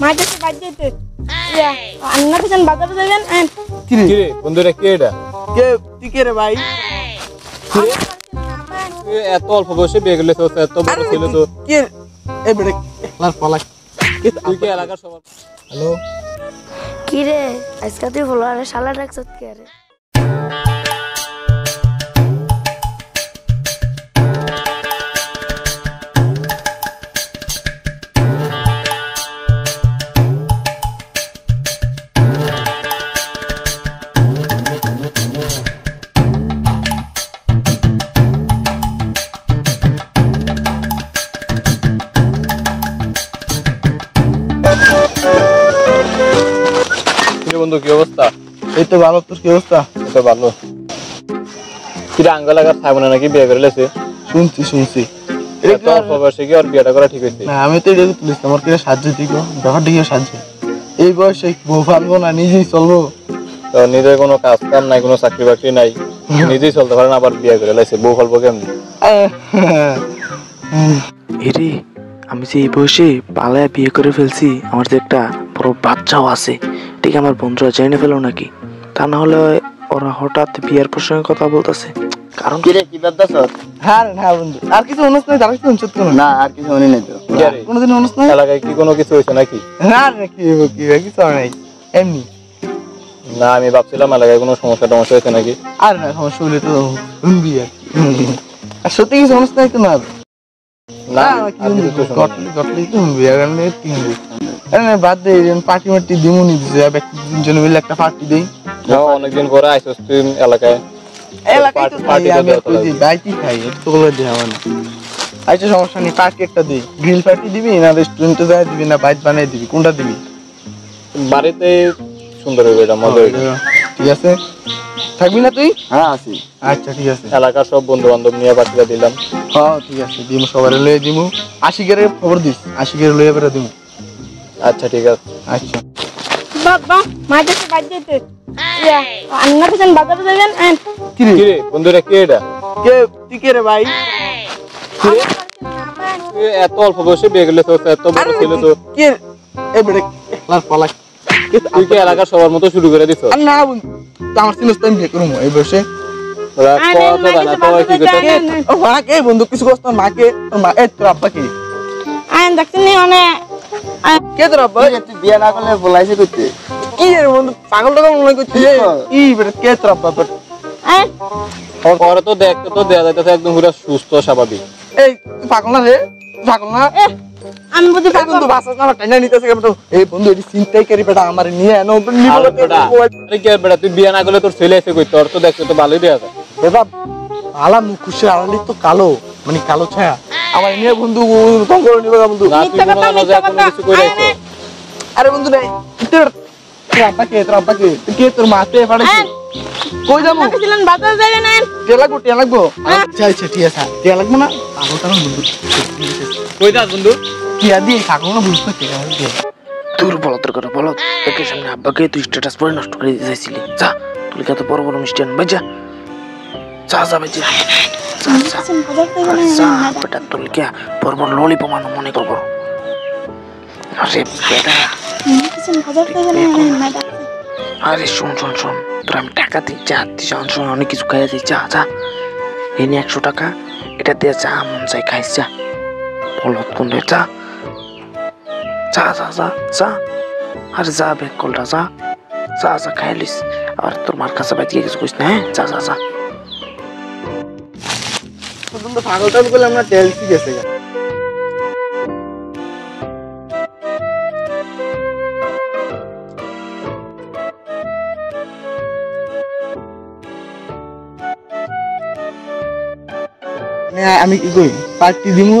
বাদ ইয়া আন্না বাজারে যাবেন বন্ধুরা কে এটা? কে তুই কে রে ভাই? এত অল্প বয়সে বিয়ে করলে তো এত বড় ছিল তো কে? এ বেড়ে একলার পলা তুই কি এলাকার সবার? হ্যালো? কি রে আজকে তুই বলো আরে শালা ডাকছ কে রে? বন্ধু কি অবস্থা? এই তো ভালো তোর কি অবস্থা? এই তো ভালো। কিরে আঙ্গ এলাকার থাকবে না নাকি? বিয়ে করে লেছে? শুনছি শুনছি। আমি তো এটা তুলিস আমার সাহায্য সাহায্য? এই বয়সে বউ ফালবো না নিজেই চলবো। তো নিজের কোনো কাজ কাম নাই কোনো চাকরি বাকরি নাই নিজেই চলতে পারে না আবার বিয়ে করে লাইছে বউ ফলবো কেমনি? এরে আমি যে এই বয়সে পালায় বিয়ে করে ফেলছি আমার যে একটা বড় বাচ্চাও আছে। ঠিক আমার বন্ধুরা জেনে ফেলো নাকি? তা না হলে ওরা হঠাৎ বিয়ের প্রসঙ্গে কথা বলতেছে। কারণ কিরে কি ভাবতেছ হ্যাঁ হ্যাঁ বন্ধু। আর কিছু নাই না। আর কিছু মনে নেই তো। কোনোদিন নাই? এলাকায় কি কোনো কিছু হয়েছে নাকি? না রে কি কি কিছু নাই। এমনি। না আমি ভাবছিলাম এলাকায় কোনো সমস্যা টমস্যা হয়েছে নাকি? আর না সমস্যা হলে তো শুনবি আর আর সত্যি কিছু নাই তো না? না কি তো গটলি শুনবি আর কি বাদ দে পার্টি মার্টি দিমুনি দিছে ব্যক্তি তিনজন মিলে একটা পার্টি দেই। অনেকদিন পরে আইসস তুই এলাকায়। এলাকায় তো পার্টি খাই তো আমি দেওয়া তো ওই যে বাইকই খাই তো বলে দেওয়া আচ্ছা সমস্যা নেই পার্টি একটা দিই। গ্রিল পার্টি দিবি না রেস্টুরেন্টে যাই দিবি না বাইক বানিয়ে দিবি? কোনটা দিবি? বাড়িতে সুন্দর হবে এটা মজা হইবে ঠিক আছে। থাকবি না তুই? হ্যাঁ আছি। আচ্ছা ঠিক আছে। এলাকার সব বন্ধু বান্ধব নিয়ে দিলাম। হ্যাঁ ঠিক আছে দিমু সবার লয়ে দিমু। আশিকের খবর দিস আশিকের লয়ে বেড়ে দিমু। আচ্ছা ঠিক আছে। আচ্ছা। বাবা মাঝে ইয়া আন্না পিছন বাজারে যাবেন কিরে? কিরে বন্ধুরা কে এটা? কে তুই কে রে ভাই? এত অল্প বয়সে বিয়ে করলে তো এত বড় ছিল তো। কে? এ বেড়ে একলার পলা। তুই কি এলাকার সবার মতো শুরু করে দিছ? আর না বন্ধু তো আমার সিনস টাইম বিয়ে করব এই কি করতে ও মাকে বন্ধু? কিছু কষ্ট মাকে তোর মা এ তোর আব্বা কে? আন দেখছেন নি মানে কে তোর আব্বা তুই বিয়ে না করলে বলাইছে করতে কি রে বন্ধু পাগল টাগল মনে করছিস ই বেটা কে তোর আব্বা বেটা? আন তো দেখতে তো দেয়া যাইতেছে একদম পুরো সুস্থ স্বাভাবিক। এই পাগল না রে? পাগল না? আমি বুঝি এই পাগল। বন্ধু বাসাস না টাইনা নিতেছে বেটা এই বন্ধু এটি চিন্তাই করি বেটা আমার নিয়ে এনো নিব বেটা আরে কি বেটা তুই বিয়ে না করলে তোর ছেলে এসে কই তোর তো দেখতে তো ভালোই দেয়া যায়। বেটা আলা মুখ খুশি আলালি তো কালো। মানে কালো ছায়া। আমার নিয়ে বন্ধু কম করে নিবে বন্ধু। মিথ্যা কথা, মিথ্যা কথা। আরে, রাখছো। আরে বন্ধু নাই তোর তোর আব্বা কে তোর আব্বা কে তুই কে তোর মা মাতে পাঠাইছিস কই যাব? পিছন বাজারে যাবেন আন টিয়া লাগবো টিয়া লাগবো? আচ্ছা আচ্ছা ঠিক আছে টিয়া লাগবো না? পাগল টাগল বন্ধু। কই যাস বন্ধু? টিয়া দিয়ে পাগল না বুঝতে টিয়া তোর বলতের করে বলত একে সামনে আব্বাকে তুই স্ট্যাটাস পরে নষ্ট করে দিতে চাইছিলি। যা তুই কত বড় বড় মিষ্টি আন ভাই যা যা যা যা যা, যা। পিছন বাজারে আরে যাবেন যা বেটা তোর কে বড় বড় ললিপপ আনো মনে করব আরে বেটা পিছন বাজারে যাবেন না আরে শোন শোন শোন তোর আমি টাকা দিই যা তুই শোন শোন অনেক কিছু খাইয়া দিই যা যা এই নিয়ে একশো টাকা এটা দিয়ে যা মন চাই খাইস যা বলত কোন রে, যা যা যা যা যা আরে যা ব্যাগ কলটা যা যা যা খাইলিস আর তোর মার কাছে বাইতে কিছু কইস না হ্যাঁ যা যা যা বন্ধু পাগল টাগল করলে আমরা তেল ঠিক আছে মানে আমি কি কই পার্টি দিমু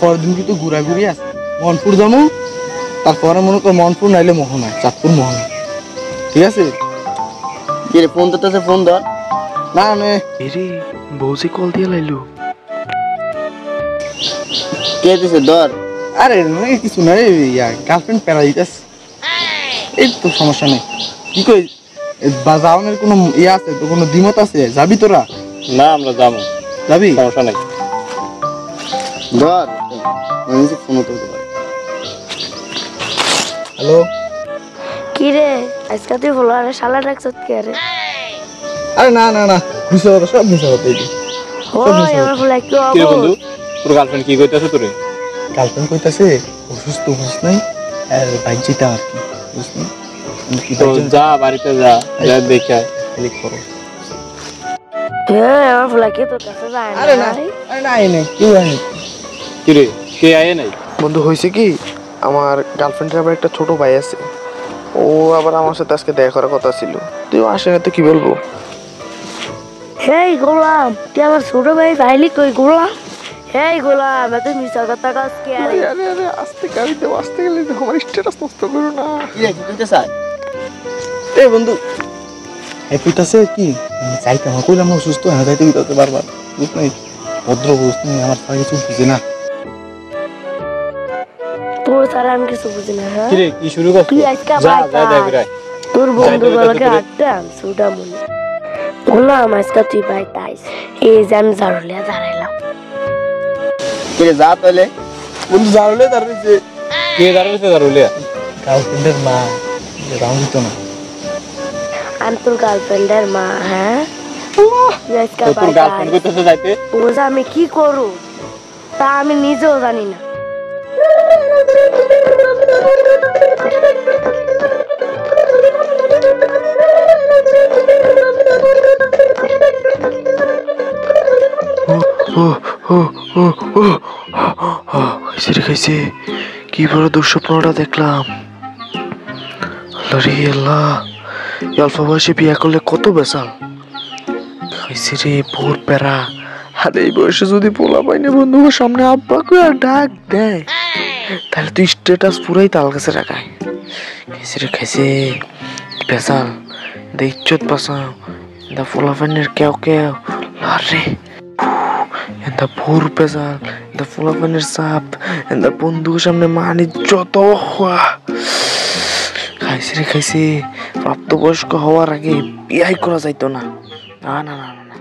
পর দিন কিন্তু ঘুরাঘুরি আছে। মনপুর যাব তারপরে মনে কর মনপুর নাইলে মোহনা চাঁদপুর মোহনা ঠিক আছে? কিরে ফোন তো ফোন ধর। না এরে বৌজি কল দিয়ে লাইলো। কে দিছে? ধর। আরে কিছু না ইয়া গার্লফ্রেন্ড প্যারা দিতেছে এই তো সমস্যা নেই। কি কই কোনো ইয়ে আছে? তো কোনো দ্বিমত আছে? যাবি তোরা? না আমরা যাব। যাবি? সমস্যা নাই। ধর। আমি ফোন তো পারে। হ্যালো? কি রে? আজকে তুই ভালো আরে শালা ডাকছ কে রে? আরে না না না। মিশা কথা সব মিশা কথা এটি ওই আমার ফুলা কি কি বন্ধু? তোর গার্লফ্রেন্ড কি কইতাছে তোরে? গার্লফ্রেন্ড কইতাছে অসুস্থ বুঝ নাই আর বাইক আর কি বুঝ নাই আমি কি তো যা বাড়িতে যা যা দেখে। খালি করো। হ্যাঁ আমার ফুলা কি কাছে যায় আরে না না আরে না এই নেই কেউ আয় নাই। কি রে কে আয়ে নাই? বন্ধু হয়েছে কি আমার গার্লফ্রেন্ডের আবার একটা ছোট ভাই আছে। ও আবার আমার সাথে আজকে দেখা করার কথা ছিল। তুই আসে না তো কি বলব? হেই গোলাম তুই আমার ছোট ভাই ভাইলি কই গোলাম? হেই গোলাম এত মিশা কথা কাজ কে আরে? আরে আরে আস্তে গাড়ি দেবো আস্তে গেলে আমার স্ট্যাটাস নষ্ট করো না। কি রে কি চাই এ বন্ধু। এই কইতাছে কি চাইতে আমার কইলাম না হ্যাঁ যাইতে কইতাছে বারবার। বুঝ নাই ভদ্র বুঝ নাই আমার তার কিছু বুঝে না। তোর ছাড়া আমি কিছু বুঝি না হ্যাঁ? কি রে কি শুরু করছিস তুই আজকে যা ভাই যা। দেখ রে তোর বন্ধু বলকে আড্ডা সুডা মনে গোলাম আজকে তুই ভাই তাইস এই যে আমি ঝাড়ুলিয়া দাঁড়াইলাম কি রে যা তাহলে বন্ধু জানলে তার যে কে দাঁড়াইছে দাঁড়ুলিয়া গার্লফ্রেন্ডের মা রাউন্ড দিত না আমি তোর গার্লফ্রেন্ডের মা হ্যাঁ তুই আজকে তো তোর ভাই গার্লফ্রেন্ড তাইস। কইতাছে যাইতে ও যে আমি কি করু তা আমি নিজেও জানি না ও ও ও ও খাইছে খাইছে। কি বড় দুঃস্বপ্নটা দেখলাম। আল্লাহ রে অল্প বয়সে বিয়ে করলে কত বেসাল খাইছে রে ভোর প্যারা আর এই বয়সে যদি পোলা পাইনি বন্ধু সামনে আব্বা করে ডাক দেয়, তাহলে তুই স্ট্যাটাস পুরাই তাল কাছে রাখায় খাইছে রে, খাইছে। বেসাল দা ইজ্জত বাঁচাও। দা পোলা পাইনের কেউ কেউ। আরে the poor পেশাল the ফুলাপানের সাপ and the সামনে মানে যত খাইছে রে খাইছে প্রাপ্তবয়স্ক হওয়ার আগে বিয়াই করা যাইতো না না না না, না